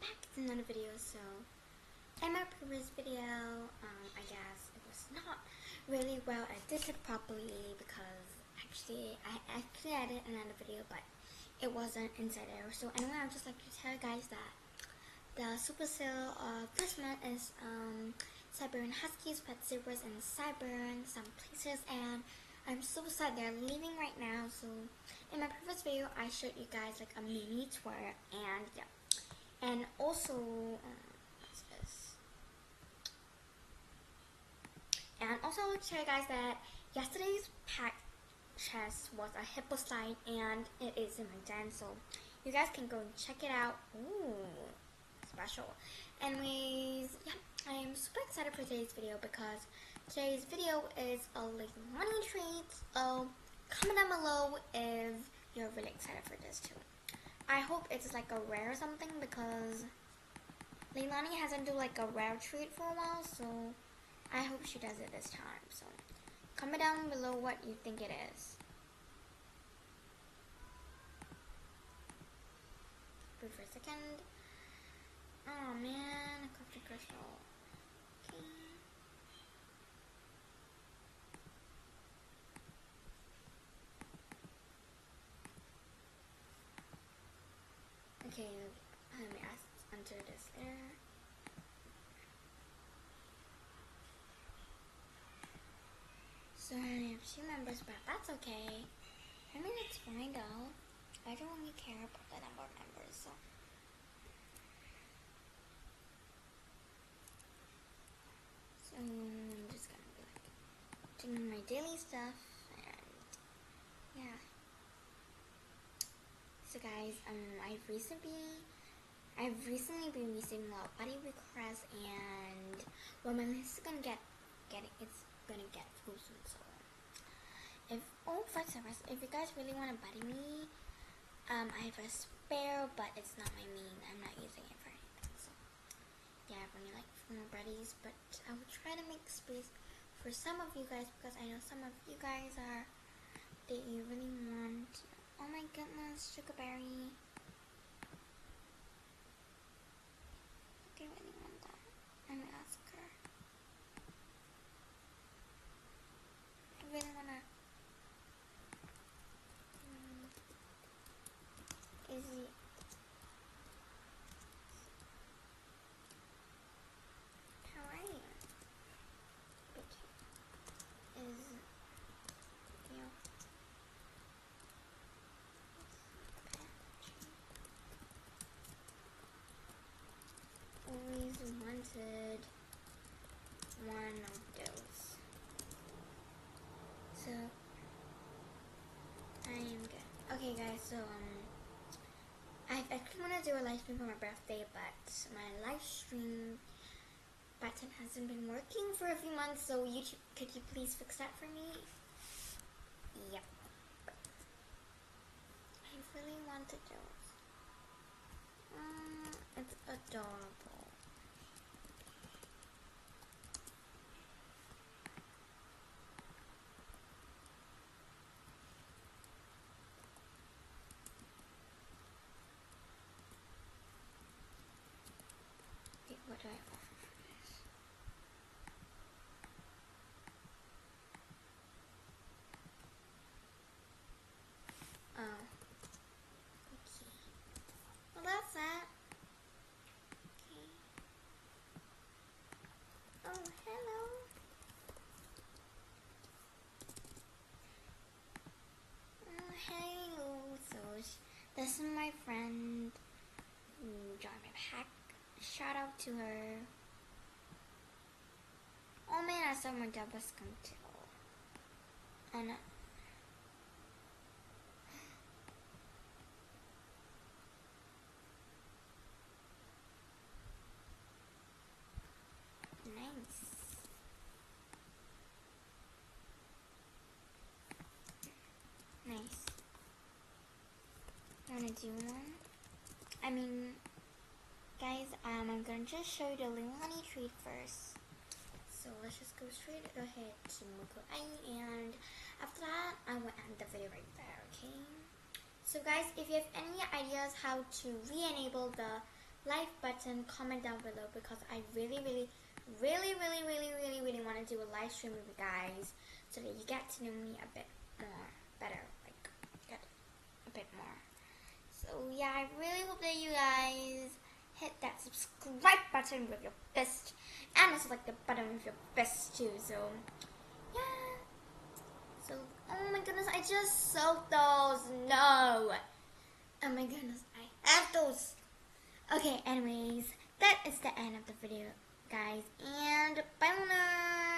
back to another video. So, in my previous video, um, I guess it was not really well edited properly because actually I actually edited another video, but it wasn't inside there. So anyway, I'd just like to tell you guys that the super sale of this month is um, Siberian Huskies, Pet Zebras, and Siberian some places, and I'm so sad they're leaving right now. So in my previous video, I showed you guys like a mini tour, and yeah. And also, um, this? And also, tell you guys that yesterday's pack chest was a hippo slide, and it is in my den, so you guys can go and check it out. Ooh, special. Anyways, yeah, I am super excited for today's video because today's video is a like money treat. Oh, comment down below if you're really excited for this too. I hope it's like a rare something because Leilani hasn't do like a rare treat for a while, so I hope she does it this time. So comment down below what you think it is. Wait for a second. Oh man, the crystal. Okay. Okay, um, let me enter this there. So I have two members, but that's okay. I mean, it's fine though. I don't really care about the number of members, so. So I'm just gonna be like doing my daily stuff and yeah. So guys, um, I've recently, I've recently been receiving a lot of buddy requests, and well, my list is gonna get, getting, it's gonna get full soon. So, if oh, flex service, if you guys really want to buddy me, um, I have a spare, but it's not my main. I'm not using it for anything. So, yeah, I really like more buddies, but I will try to make space for some of you guys because I know some of you guys are that you really want. Oh my goodness, Sugarberry really want that. I'm gonna ask her. I really wanna. Mm, is it? How are you? Okay. Is you? Always wanted one of those. So I am good. Okay guys, so um I actually want to do a live stream for my birthday, but my live stream button hasn't been working for a few months, so YouTube, could you please fix that for me? Yep. I really wanted those. Mm, it's adorable. Wait, what do I offer for this? Oh. Okay. Well, that's that. Okay. Oh, hello. Oh, hello. So, sh- this is my friend joined my pack. Shout out to her. Oh man, I saw my double skunk too. And uh, nice. Nice. Wanna do one? I mean, guys, um, I'm gonna just show you the Leilani treat first. So let's just go straight ahead to Moko and after that, I will end the video right there, okay? So guys, if you have any ideas how to re-enable the like button, comment down below because I really, really, really, really, really, really, really want to do a live stream with you guys so that you get to know me a bit more, better, like get a bit more. So yeah, I really hope that you guys hit that subscribe button with your fist and also like the button with your fist too. So yeah. So oh my goodness, I just sold those. No. Oh my goodness, I have those. Okay, anyways, that is the end of the video, guys. And bye, Luna.